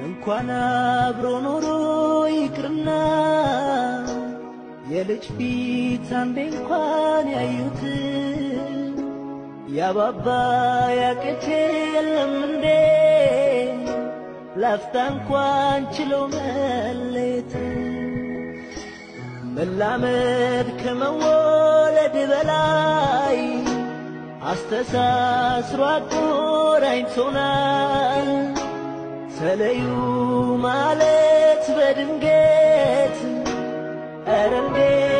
እንኳን አብሮ ኖሮ ይቅርና የልጅ ፊት አንዴ እንኳን ያዩት። ያባባ ያቅቴ የለም እንዴ? ላፍታ እንኳን ችሎ መለየት። መላመድ ከመወለድ በላይ አስተሳስሮ አቆራኝቶናል። ተለዩ ማለት በድንገት ኧረ እንዴት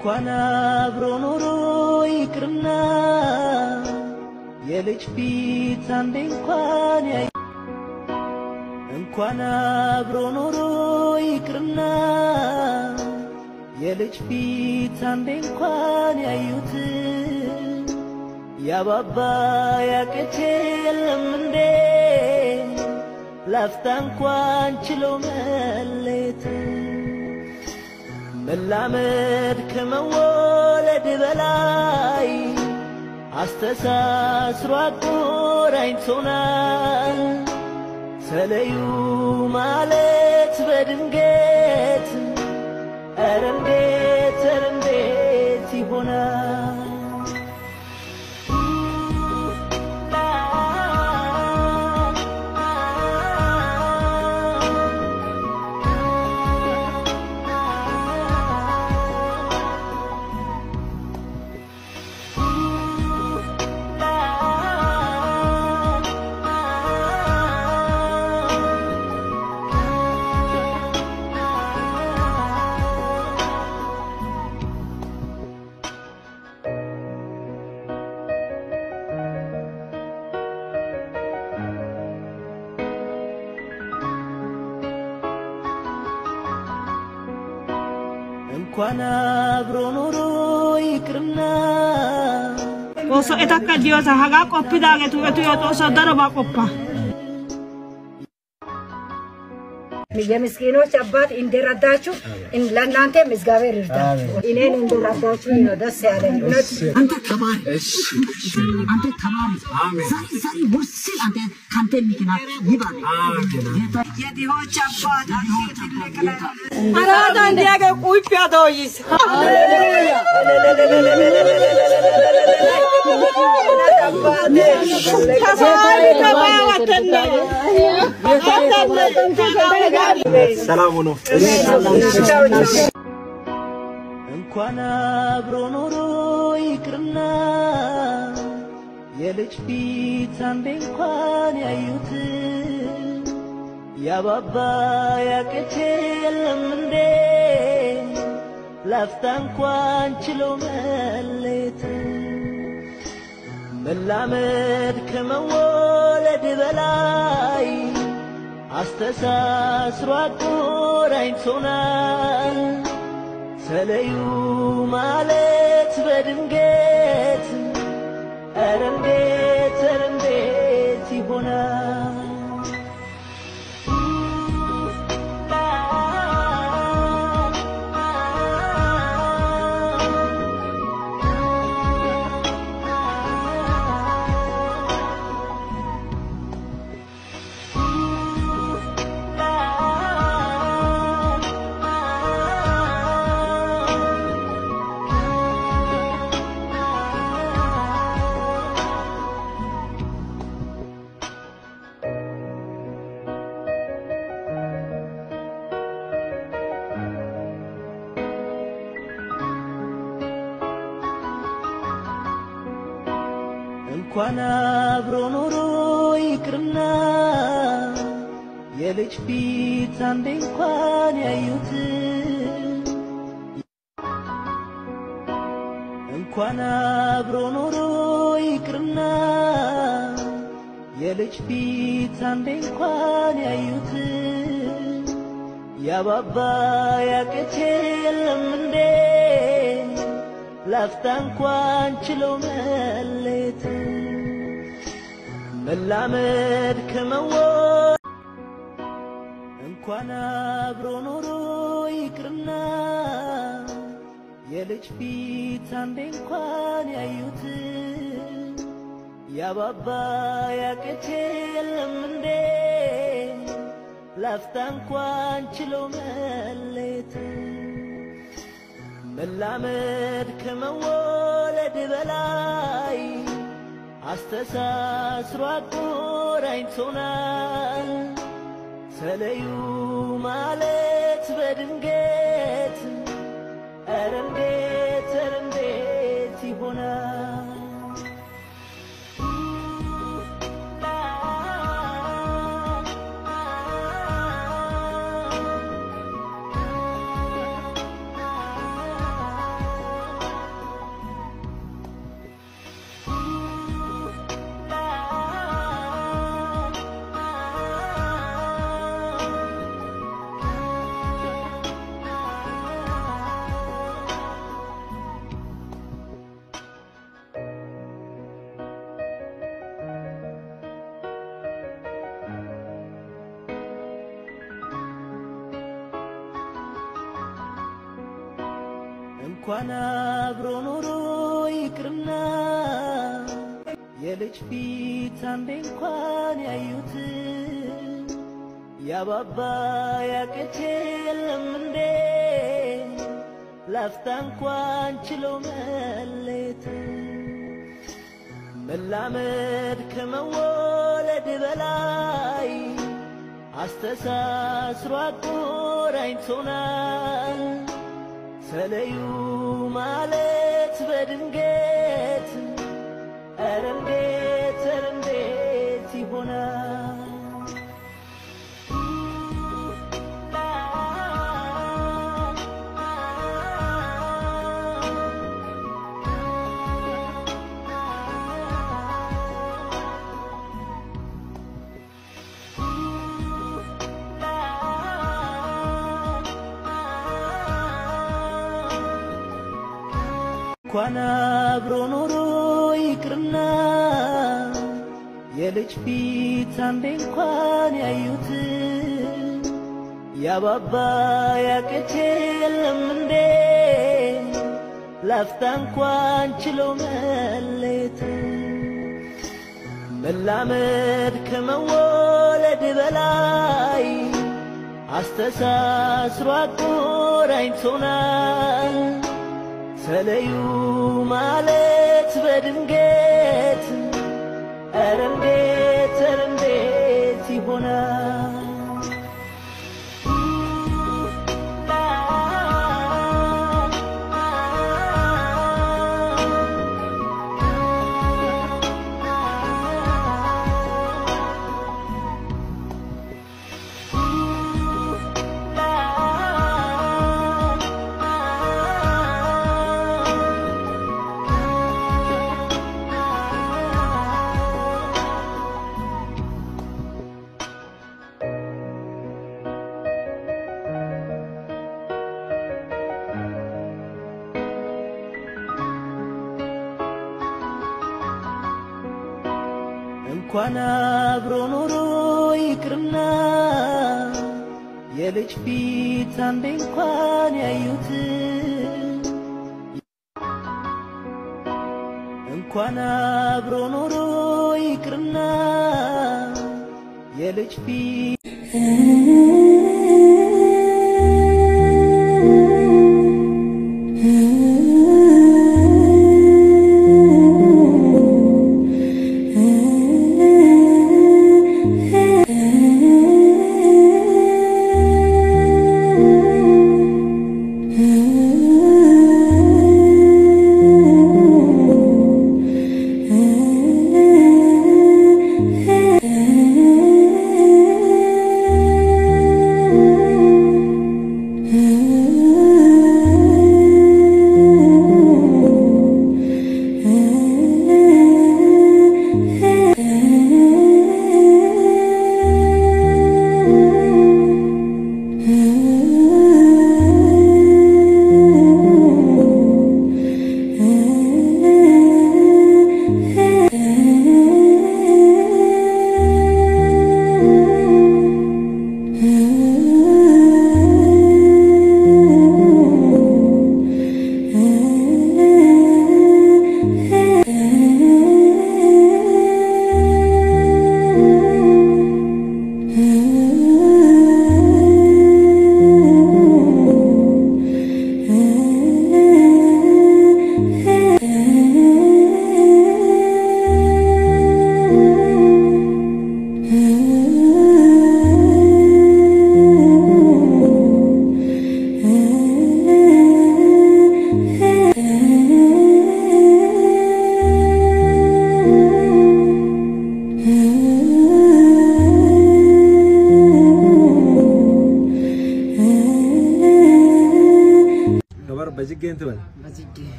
እንኳን አብሮ ኖሮ ይቅርና የልጅ ፊት አንዴ እንኳን ያይ እንኳን አብሮ ኖሮ ይቅርና የልጅ ፊት አንዴ እንኳን ያዩት ያባባ የለም እንዴ? ላፍታ እንኳን ችሎ መለየት መላመድ ከመወለድ በላይ አስተሳስሮ አቆራኝቶናል። ተለዩ ማለት በድንገት ኧረ እንዴት እንኳን አብሮ ኖሮ ይቅርና። Etakka diyoosa hagaa qoppidaageetu etuyyo xoosso darobaa qoppa. የምስኪኖች አባት እንደረዳችሁ ለእናንተም እግዚአብሔር ይርዳችሁ። እኔን እንደረዳችሁ ነው ደስ ያለኝ እውነት አንተ ተማሪ አንተ ተማሪ ዛሬ ዛሬ ውስን አንተ ካንተ ምክንያት ይባል የድሆች አባት Araada ndiyaage quuffiya dooyis. Tasaari tabaawatenne. ሰላም ሆኖ እንኳን አብሮ ኖሮ ይቅርና የልጅ ፊት አንዴ እንኳን ያዩት። ያባባ ያቅቴ የለም እንዴ? ላፍታ እንኳን ችሎ መለየት። መላመድ ከመወለድ በላይ አስተሳስሮ አቆራኝቶናል። ተለዩ ማለት በድንገት እንዴት እንዴት ይሆናል? ኖሮ ይቅርና የልጅ ፊት አንዴ እንኳን ያዩት። እንኳን አብሮ ኖሮ ይቅርና የልጅ ፊት አንዴ እንኳን ያዩት። ያባባ ያቅት የለም እንዴ? ላፍታ እንኳን ችለው መሌት መላመድ ከመወ እንኳን አብሮ ኖሮ ይቅርና የልጅ ፊት አንዴ እንኳን ያዩት ያባባ ያቅት የለም እንዴ? ላፍታ እንኳን ችለው መሌት መላመድ ከመወለድ በላይ አስተሳስሮ አቆራኝቶናል። ተለዩ ማለት በድንገት ኧረ እንዴት ኧረ እንዴት ይሆናል? እንኳን አብሮ ኖሮ ይቅርና የልጅ ፊት አንዴ እንኳን ያዩት። ያባባ ያቅት የለም እንዴ? ላፍታ እንኳን ችለው መሌት መላመድ ከመወለድ በላይ አስተሳስሮ አቆራኝቶናል። ተለዩ ማለት በድንገት ኧረ እንዴት ኧረ እንዴት ይሆናል? እንኳን አብሮ ኖሮ ይቅርና የልጅ ፊት አንዴ እንኳን ያዩት። ያባባ ያቅት የለም እንዴ? ላፍታ እንኳን ችለው መሌት መላመድ ከመወለድ በላይ አስተሳስሮ አቆራኝቶናል። ተለዩ ማለት በድንገት ኧረ እንዴት ኧረ እንዴት ይሆናል? እንኳን አብሮ ኖሮ ይቅርና የልጅ ፊት አንዴ እንኳን ያዩት። እንኳን አብሮ ኖሮ ይቅርና የልጅ ፊት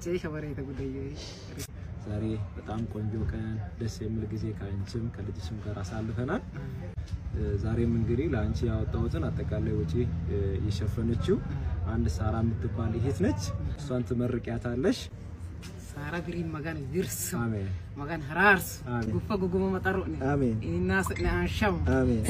ቆጬ ሸበሬተ ጉዳዩ ዛሬ በጣም ቆንጆ ቀን፣ ደስ የሚል ጊዜ ከአንቺም ከልጅሽም ጋር አሳልፈናል። ዛሬም እንግዲህ ለአንቺ ያወጣሁትን አጠቃላይ ወጪ የሸፈነችው አንድ ሳራ የምትባል እህት ነች። እሷን ትመርቂያታለሽ። ሳራ ግሪን መጋን ቪርስ አሜን መጋን አሜን። ጉፈ ጉጉመ መጠሩ አሜን ኢናስ ናሻም አሜን።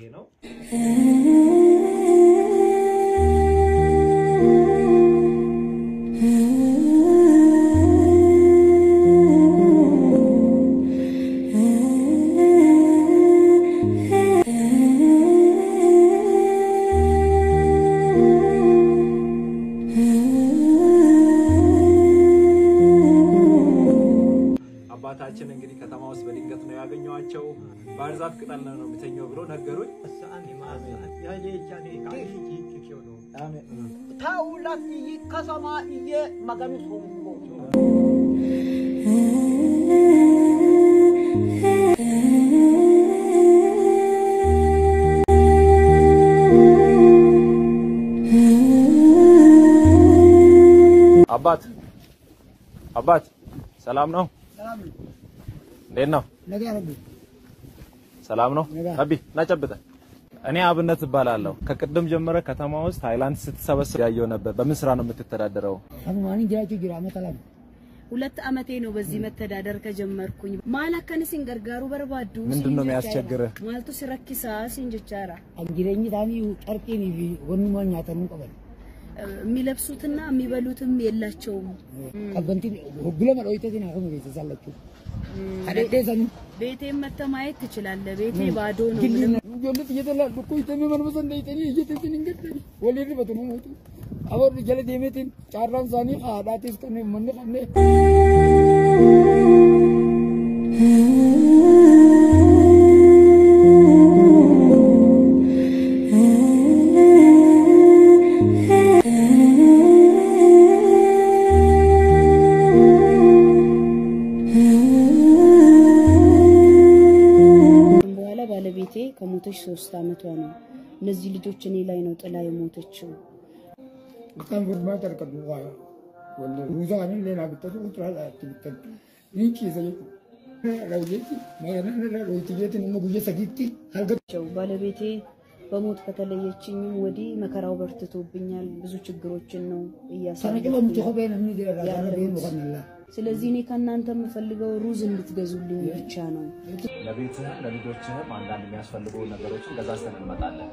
you know? ከሰማ እየ መገኑ ሶምኮ አባት አባት ሰላም ነው? እንዴት ነው? ሰላም ነው? አቢ ናጨብጠ እኔ አብነት እባላለሁ። ከቅድም ጀምረ ከተማ ውስጥ ሃይላንድ ስትሰበስብ ያየው ነበር። በምን ስራ ነው የምትተዳደረው? ሁለት አመቴ ነው በዚህ መተዳደር ከጀመርኩኝ። አከንሲን ገርጋሩ በርባዱ ምንድን ነው የሚያስቸግርህ? ማልቱ ሲረኪሳ ሲንጀቻራ አንጅረኝ ታኒ ጨርቄን ወንማ ኛተኑ ቀበል የሚለብሱትና የሚበሉትም የላቸውም። ቤቴን መተህ ማየት ትችላለህ። ቤቴ ባዶ ነው። ግሊ ምንም አመቷ ነው። እነዚህ ልጆች እኔ ላይ ነው ጥላ የሞተችው። ባለቤቴ በሞት ከተለየችኝም ወዲህ መከራው በርትቶብኛል። ብዙ ችግሮችን ነው sana ስለዚህ እኔ ከእናንተ የምፈልገው ሩዝ እንድትገዙልኝ ብቻ ነው። ለቤትህም ለልጆችህም አንዳንድ የሚያስፈልጉ ነገሮችን ገዛዝተን እንመጣለን።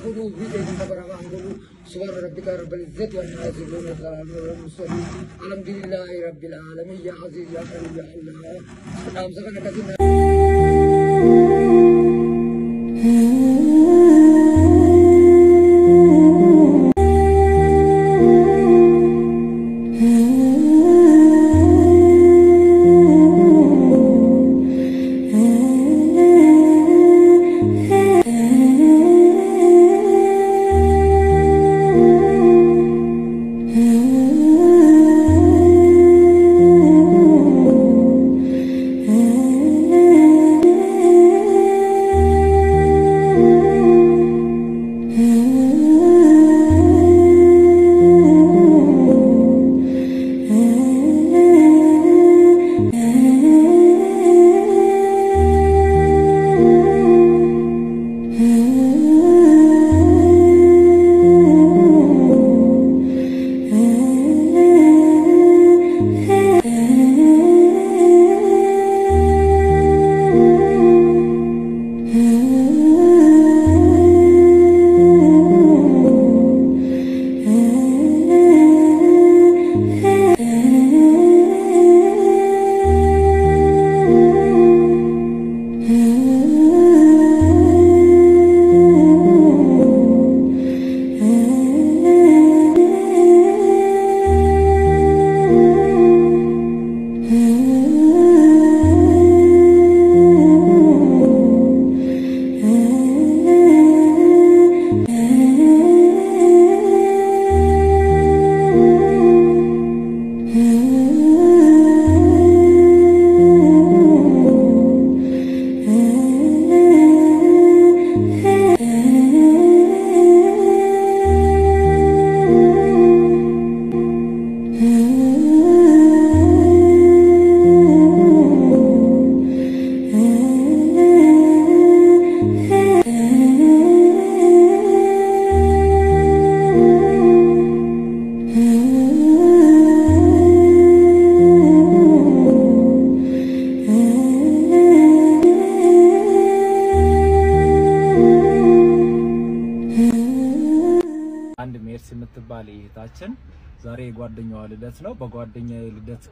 تعبدوا بيدهم برما عملوا سبحان ربك رب العزة وعما يصفون الحمد لله رب العالمين. يا عزيز يا كريم يا الله سلام سكنك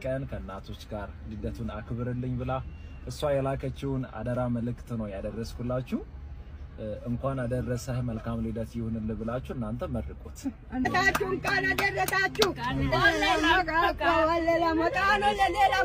ቀን ከእናቶች ጋር ልደቱን አክብርልኝ ብላ እሷ የላከችውን አደራ መልእክት ነው ያደረስኩላችሁ። እንኳን አደረሰህ መልካም ልደት ይሁንልህ ብላችሁ እናንተ መርቁት። ታችሁን ቃል አደረሳችሁ ለሌላ